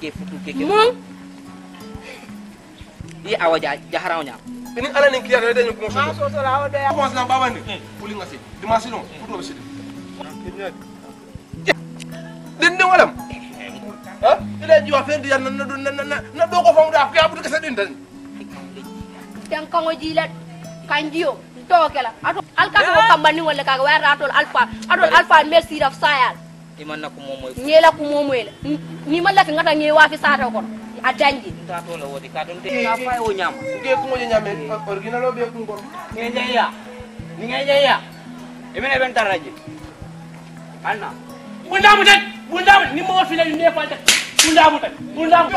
ke futu ke awa ja nya ini ala nin kiyata de ko ma so so so la ko baba ni puli ngasi dimansi no futu be sidi den den walam ha ila jiwa fendi yan na na na na do ko famu da ko abudu kasa din tan ten kango jila kanjiyo to kala ato alka ko kambani wala kaga wara atol alfa. Atol alfa merci sayal iman na ko momoy nyela ku momoyla ni malla ka ngata ngewa fi sata ko a danji ta to la wodi ka don te ka fay wo nyam ke ko mo nyame original o be ko ngor ngejeya ni ngejeya imene ben taraje anna. Bunda mu tan bunda mu ni mo fi la ne fa tan bunda mu tan bunda mu